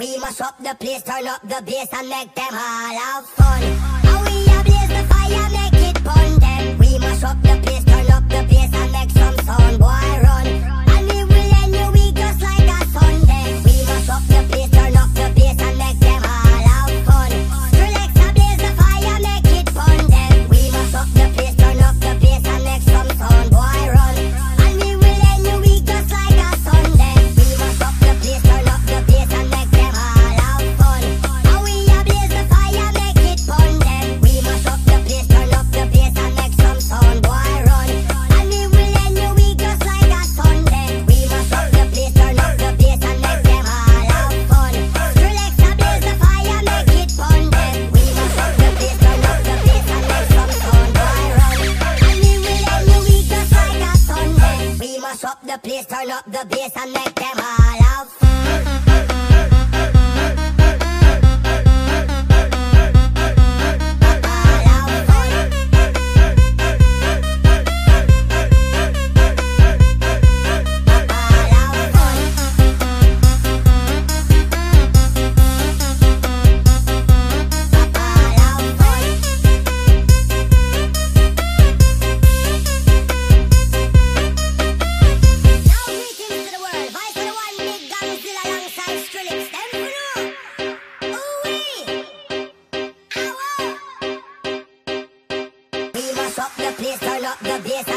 We must up the place, turn up the bass and make them all have fun. And we a blaze mash up the place, turn up the bass and make them high. stop the place, turn up the bass.